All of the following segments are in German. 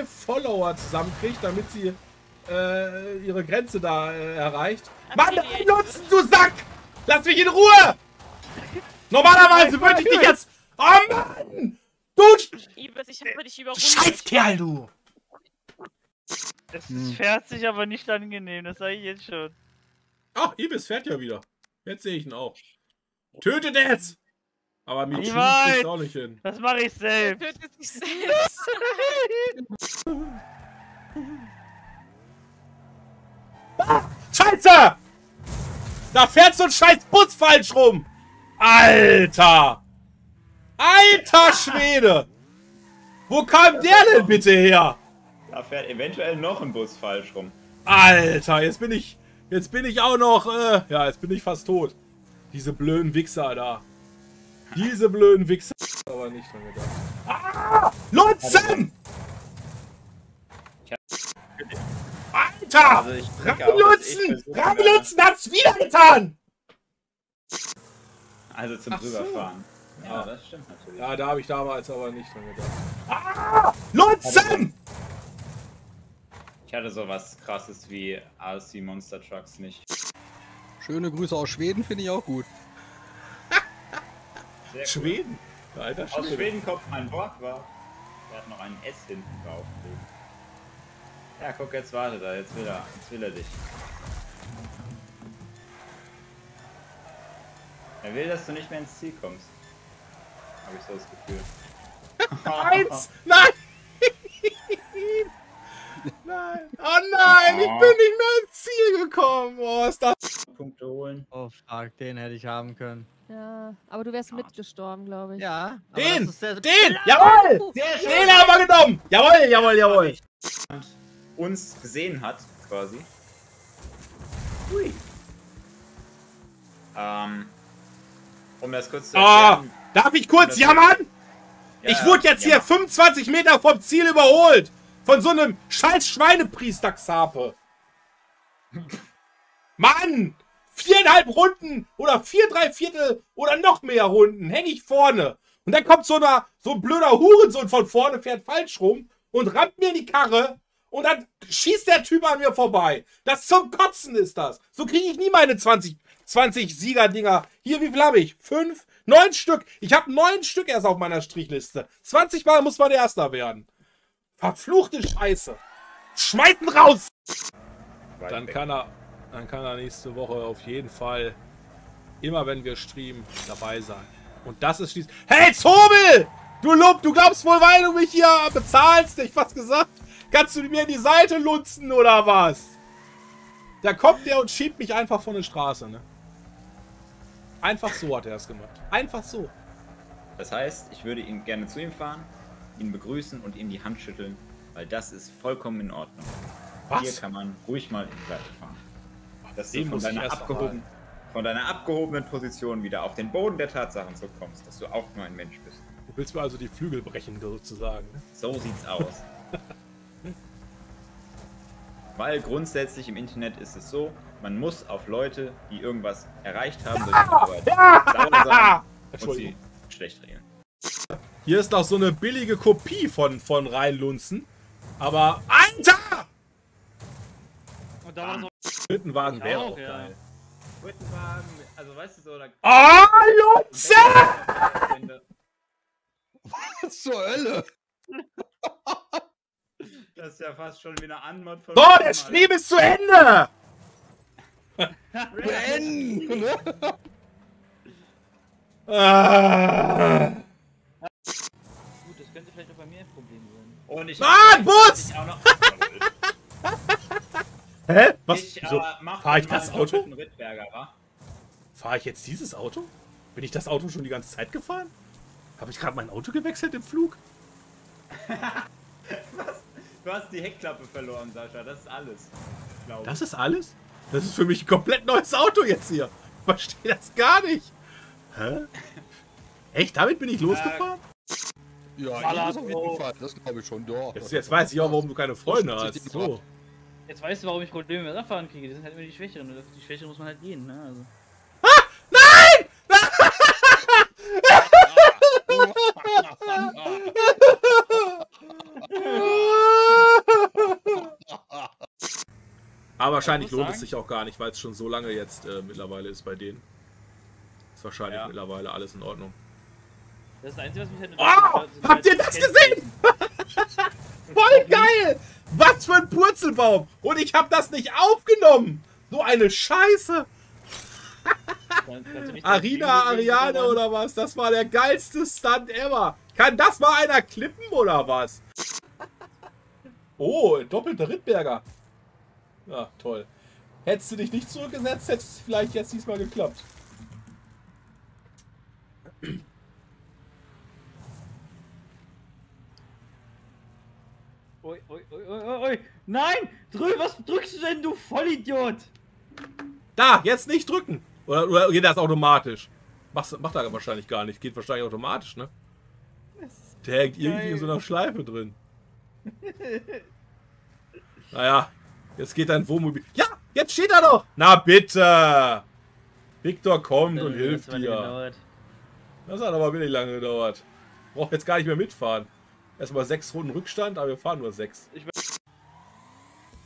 elf Follower zusammenkriegt, damit sie äh, ihre Grenze da äh, erreicht. Mann, nutzen, du Sack! Lass mich in Ruhe! Normalerweise würde ich dich jetzt... Oh Mann! Du... Ibis, ich habe dich überrundet. Scheißkerl, du! Es fährt sich aber nicht angenehm, das sage ich jetzt schon. Ach, Ibis fährt ja wieder. Jetzt sehe ich ihn auch. Tötet es! Aber mit Schieß Niemals! kriegst auch nicht hin. Das mache ich Er selbst. tötet sich selbst. Scheiße! Da fährt so ein scheiß Bus falsch rum! Alter! Alter Schwede! Wo kam der denn bitte her? Da fährt eventuell noch ein Bus falsch rum. Alter, jetzt bin ich. Jetzt bin ich auch noch. Äh, ja, jetzt bin ich fast tot. Diese blöden Wichser da. Diese blöden Wichser. Aber nicht dran gedacht. Ah! Lutzen! Alter! Also Ramlutzen! Ramlutzen hat's wieder getan! Also zum Ach so. Drüberfahren. Ja, Ja. das stimmt natürlich. Ja, da habe ich damals aber nicht dran gedacht. Ah! Lutzen! Ich hatte sowas krasses wie RC Monster Trucks nicht. Schöne Grüße aus Schweden finde ich auch gut. Sehr cool. Schweden. Alter Aus Schwede. Schweden kommt ein Borgwart. Der hat noch ein S hinten drauf. Ja, guck, jetzt wartet er. Jetzt will er. Jetzt will er dich. Er will, dass du nicht mehr ins Ziel kommst. Habe ich so das Gefühl. Eins! Nein! nein! Oh nein! Ich bin nicht mehr ins Ziel gekommen! Oh, ist das. Punkte holen. Oh fuck, den hätte ich haben können. Ja, aber du wärst mitgestorben, glaube ich. Ja, Den! das ist der Den! Jawohl! Sehr Den haben wir genommen! Jawohl, jawohl, jawohl! Uns gesehen hat, quasi. Hui. Ähm. Um das kurz zu Ah, erklären. darf ich kurz jammern? Ja, Ich ja, wurde jetzt hier jammer. 25 Meter vom Ziel überholt! Von so einem scheiß Schweinepriester Xape. Mann! Viereinhalb Runden oder vier, drei Viertel oder noch mehr Runden hänge ich vorne. Und dann kommt so, einer, so ein blöder Hurensohn von vorne, fährt falsch rum und rammt mir in die Karre und dann schießt der Typ an mir vorbei. Das zum Kotzen ist das. So kriege ich nie meine 20, 20 Siegerdinger. Hier, wie viel habe ich? Fünf? Neun Stück. Ich habe neun Stück erst auf meiner Strichliste. 20 Mal muss man Erster werden. Verfluchte Scheiße. Schmeißen raus! Dann kann er, dann kann er nächste Woche auf jeden Fall, immer wenn wir streamen, dabei sein. Und das ist schließlich. Hey, Zobel! Du Lob, du glaubst wohl, weil du mich hier bezahlst, ich was gesagt? Kannst du mir in die Seite lunzen oder was? Da kommt der und schiebt mich einfach von der Straße, ne? Einfach so hat er es gemacht. Einfach so. Das heißt, ich würde ihn gerne zu ihm fahren, ihn begrüßen und ihm die Hand schütteln, weil das ist vollkommen in Ordnung. Hier Was? kann man ruhig mal in die Seite fahren. Dass Den du von deiner, noch abgehoben, von deiner abgehobenen Position wieder auf den Boden der Tatsachen zurückkommst, dass du auch nur ein Mensch bist. Du willst mir also die Flügel brechen, sozusagen. Ne? So sieht's aus. Weil grundsätzlich im Internet ist es so, man muss auf Leute, die irgendwas erreicht haben durch ihre Arbeit, sauer sein und sie schlecht regeln. Hier ist noch so eine billige Kopie von, von Rheinlunzen. Aber. Alter! Und da war so Rittenwagen Ich wäre auch, auch ja. geil. Rittenwagen, also weißt du so, da. Ah, Lutze! Was zur Hölle? Das ist ja fast schon wie eine Anmod von. So, der Stream ist zu Ende! Beenden! Ah. gut, das könnte vielleicht auch bei mir ein Problem sein. Und ich Mann, Bus! Ich auch noch. Hä? Was? Ich, äh, mach Fahr ich das Auto? doppelten Rittberger, wa? Fahre ich jetzt dieses Auto? Bin ich das Auto schon die ganze Zeit gefahren? Habe ich gerade mein Auto gewechselt im Flug? Du hast die Heckklappe verloren, Sascha, das ist alles. Das ist alles? Das ist für mich ein komplett neues Auto jetzt hier. Ich verstehe das gar nicht. Hä? Echt? Damit bin ich losgefahren? Ja, das auf jeden. Fall. Das glaube ich schon, doch. Jetzt, jetzt weiß ich auch, warum du keine Freunde hast. So. Jetzt weißt du, warum ich Probleme mit Radfahren kriege. Die sind halt immer die Schwächeren. Die Schwächeren muss man halt gehen, ne? Also. Ah! Nein! Aber wahrscheinlich lohnt sagen, es sich auch gar nicht, weil es schon so lange jetzt äh, mittlerweile ist bei denen. Ist wahrscheinlich ja. mittlerweile alles in Ordnung. Das ist das Einzige, was mich halt... Oh! Habt ihr das gesehen? Voll geil! Was für ein Purzelbaum! Und ich habe das nicht aufgenommen! So eine Scheiße! Arina Ariane oder was? Das war der geilste Stunt ever! Kann das mal einer klippen oder was? Oh, doppelter Rittberger. Ja, toll. Hättest du dich nicht zurückgesetzt, hättest es vielleicht jetzt diesmal geklappt. Ui, ui, ui, ui. Nein! Drück, was drückst du denn, du Vollidiot? Da, jetzt nicht drücken. Oder, oder geht das automatisch? Machst, macht er wahrscheinlich gar nicht. Geht wahrscheinlich automatisch, ne? Der hängt irgendwie in so einer Schleife drin. Naja, jetzt geht dein Wohnmobil. Ja, jetzt steht er doch. Na bitte. Victor kommt und Äh, hilft das dir. gedauert. Das hat aber wirklich lange gedauert. Braucht jetzt gar nicht mehr mitfahren. Erstmal sechs Runden Rückstand, aber wir fahren nur sechs.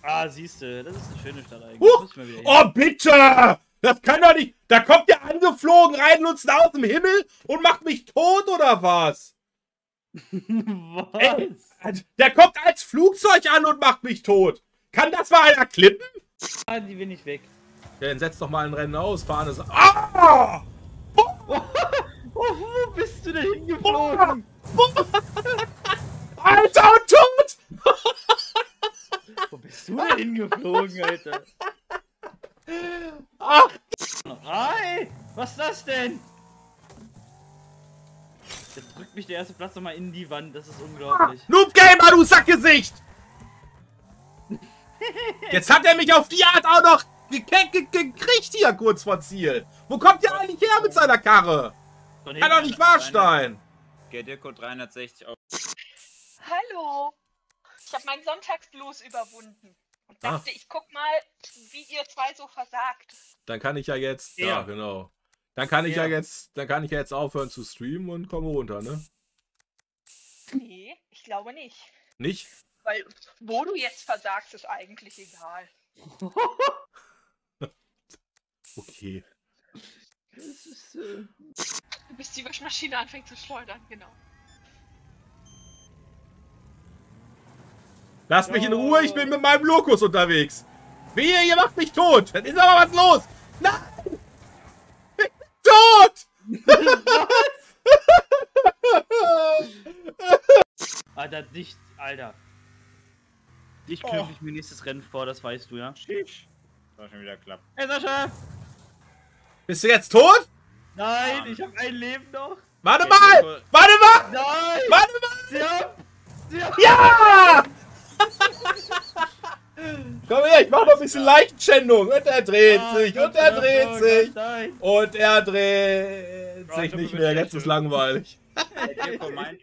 Ah, siehst du, das ist eine schöne Stadt eigentlich. Hin. Oh, bitte! Das kann doch nicht. Da kommt der angeflogen rein, uns aus dem Himmel und macht mich tot oder was? Ey, Was? der kommt als Flugzeug an und macht mich tot. Kann das mal einer klippen? Ah, die bin ich weg. Ja, dann setz doch mal ein Rennen aus. Fahren es. Ah! Oh, wo bist du denn hingeflogen? Alter und tot! Wo bist du hingeflogen, Alter? Ach, Hi! Was ist das denn? Jetzt drückt mich der erste Platz nochmal in die Wand, das ist unglaublich. Noob Gamer, du Sackgesicht! Jetzt hat er mich auf die Art auch noch ge- ge- gekriegt hier kurz vor Ziel. Wo kommt der eigentlich her mit seiner Karre? Kann doch nicht wahr sein. GD-Code 360 auf. Hallo! Ich habe meinen Sonntagsblues überwunden und Ah. dachte, ich guck mal, wie ihr zwei so versagt. Dann kann ich ja jetzt. Ja, Ja. genau. Dann kann ich ja. Ja. jetzt. Dann kann ich ja jetzt aufhören zu streamen und komme runter, ne? Nee, ich glaube nicht. Nicht? Weil wo du jetzt versagst, ist eigentlich egal. Okay. Das ist, äh, Bis die Waschmaschine anfängt zu schleudern, genau. Lasst mich in Ruhe, ich bin mit meinem Lokus unterwegs. Wehe, ihr macht mich tot. Dann ist aber was los. Nein! Ich bin tot! Alter, dich, Alter. Dich Oh. knüpfe ich mir nächstes Rennen vor, das weißt du, ja? Schisch. War schon wieder klappt. Hey Sascha! Bist du jetzt tot? Nein, ich habe ein Leben noch! Warte mal! Warte mal! Nein! Warte mal! Sie haben, sie haben, Ja! Komm her, ich mach noch ein bisschen Leichenschändung. Und er dreht Ah, sich, Gott, und er dreht Gott, sich. Und er dreht sich nicht mehr. Jetzt ist langweilig. GD-Code mein-